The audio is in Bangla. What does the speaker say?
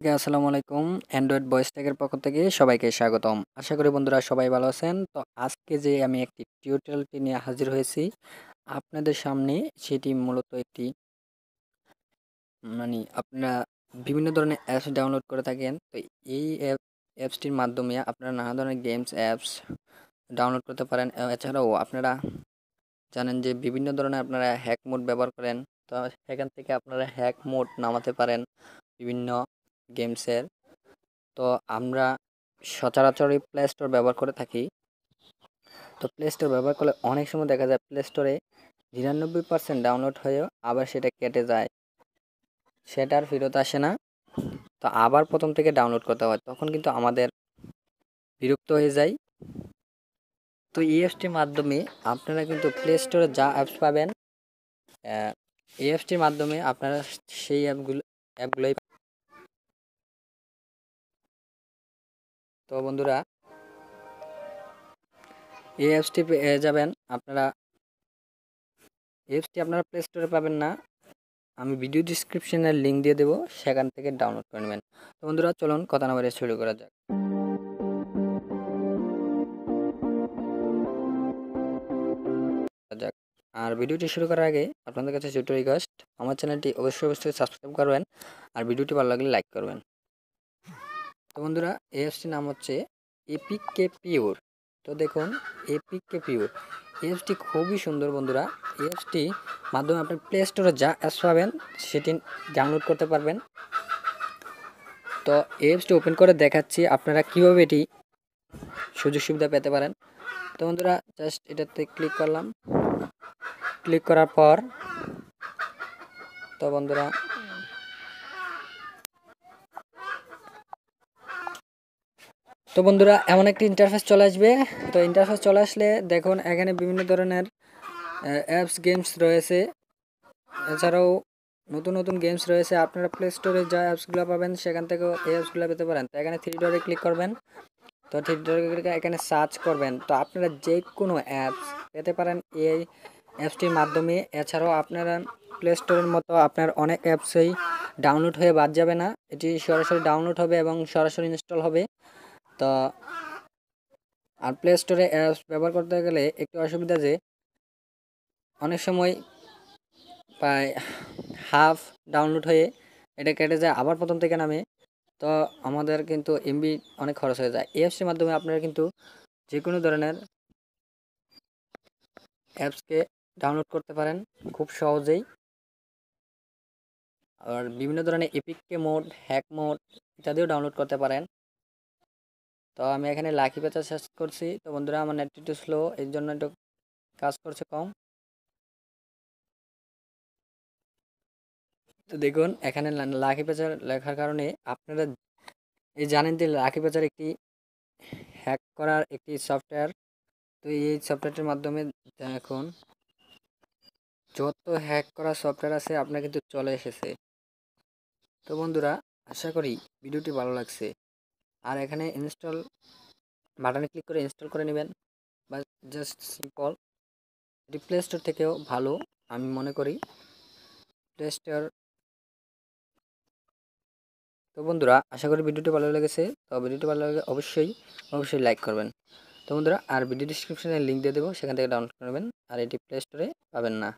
আসসালামু আলাইকুম। অ্যান্ড্রয়েড ভয়েস ট্যাগের পক্ষ থেকে সবাইকে স্বাগতম। আশা করি বন্ধুরা সবাই ভালো আছেন। তো আজকে যে আমি একটি টিউটোরিয়ালটি নিয়ে হাজির হয়েছি, আপনাদের সামনে সেটি মূলত একটি মানে আপনারা বিভিন্ন ধরনের অ্যাপস ডাউনলোড করে থাকেন। তো এই অ্যাপ অ্যাপসটির মাধ্যমে আপনারা নানা ধরনের গেমস অ্যাপস ডাউনলোড করতে পারেন। এছাড়াও আপনারা জানেন যে বিভিন্ন ধরনের আপনারা হ্যাক মোড ব্যবহার করেন। তো সেখান থেকে আপনারা হ্যাক মোড নামাতে পারেন। বিভিন্ন গেমসের। তো আমরা সচরাচরই প্লে স্টোর ব্যবহার করে থাকি। তো প্লে স্টোর ব্যবহার করলে অনেক সময় দেখা যায় প্লে স্টোরে নিরানব্বই পার্সেন্ট ডাউনলোড হয়েও আবার সেটা কেটে যায়। সেটা আর ফেরত আসে না। তো আবার প্রথম থেকে ডাউনলোড করতে হয়, তখন কিন্তু আমাদের বিরক্ত হয়ে যায়। তো এই অ্যাপসটির মাধ্যমে আপনারা কিন্তু প্লে স্টোরে যা অ্যাপস পাবেন এই অ্যাপসটির মাধ্যমে আপনারা সেই অ্যাপগুলো অ্যাপগুলোই তো বন্ধুরা, এই অ্যাপসটি পেয়ে যাবেন, আপনারা অ্যাপসটি আপনারা প্লে স্টোরে পাবেন না। আমি ভিডিও ডিসক্রিপশনের লিঙ্ক দিয়ে দেবো, সেখান থেকে ডাউনলোড করে নেবেন। তো বন্ধুরা, চলুন কথা না শুরু করা যাক। যাক, আর ভিডিওটি শুরু করার আগে আপনাদের কাছে ছোটো রিকোয়েস্ট আমার চ্যানেলটি অবশ্যই অবশ্যই সাবস্ক্রাইব করবেন, আর ভিডিওটি ভালো লাগলে লাইক করবেন। তো বন্ধুরা, এই অ্যাপসটির নাম হচ্ছে এপিক কে পিওর তো দেখুন এপিক কে পিওর এই অ্যাপসটি খুবই সুন্দর বন্ধুরা। এই অ্যাপসটি মাধ্যমে আপনি প্লে স্টোরে যা অ্যাপস পাবেন, সেটি ডাউনলোড করতে পারবেন। তো এই অ্যাপসটি ওপেন করে দেখাচ্ছি আপনারা কীভাবে এটি সুযোগ সুবিধা পেতে পারেন। তো বন্ধুরা জাস্ট এটাতে ক্লিক করলাম। ক্লিক করার পর, তো বন্ধুরা তো বন্ধুরা, এমন একটি ইন্টারফেস চলে আসবে। তো ইন্টারফেস চলে আসলে দেখুন, এখানে বিভিন্ন ধরনের অ্যাপস গেমস রয়েছে। এছাড়াও নতুন নতুন গেমস রয়েছে। আপনারা প্লে স্টোরে যা অ্যাপসগুলো পাবেন, সেখান থেকেও এই অ্যাপসগুলো পেতে পারেন। তো এখানে থ্রি ডরে ক্লিক করবেন। তো থ্রি ডরে এখানে সার্চ করবেন। তো আপনারা যে কোনো অ্যাপস পেতে পারেন এই অ্যাপসটির মাধ্যমে। এছাড়াও আপনারা প্লে স্টোরের মতো আপনার অনেক অ্যাপসই ডাউনলোড হয়ে বাদ যাবে না। এটি সরাসরি ডাউনলোড হবে এবং সরাসরি ইনস্টল হবে। তো আর প্লে স্টোরে অ্যাপস ব্যবহার করতে গেলে একটু অসুবিধা যে অনেক সময় প্রায় হাফ ডাউনলোড হয়ে এটা কেটে যায়, আবার প্রথম থেকে নামে। তো আমাদের কিন্তু এমবি অনেক খরচ হয়ে যায়। এফসির মাধ্যমে আপনারা কিন্তু যে কোনো ধরনের অ্যাপসকে ডাউনলোড করতে পারেন খুব সহজেই। আর বিভিন্ন ধরনের এপিককে মোড হ্যাক মোড ইত্যাদিও ডাউনলোড করতে পারেন। তো আমি এখানে লাখি পেঁচা সার্চ করছি। তো বন্ধুরা, আমার নেট একটু স্লো এর জন্য একটু কাজ করছে কম। তো দেখুন, এখানে লাখি পেঁচার লেখার কারণে আপনারা এই জানেন যে লাখি পেঁচার একটি হ্যাক করার একটি সফটওয়্যার তো এই সফটওয়্যারটির মাধ্যমে এখন যত হ্যাক করা সফটওয়্যার আছে, আপনার কিন্তু চলে এসেছে। তো বন্ধুরা, আশা করি ভিডিওটি ভালো লাগছে। আর এখানে ইনস্টল বাটনে ক্লিক করে ইনস্টল করে নেবেন। বা জাস্ট সিম্পল এটি প্লে স্টোর থেকেও ভালো, আমি মনে করি। প্লে স্টোর তো বন্ধুরা, আশা করি ভিডিওটি ভালো লেগেছে। তো ভিডিওটি ভালো লাগে অবশ্যই অবশ্যই লাইক করবেন। তো বন্ধুরা, আর ভিডিও ডিসক্রিপশানে লিঙ্ক দিয়ে দেবো, সেখান থেকে ডাউনলোড করবেন আর এটি প্লে স্টোরে পাবেন না।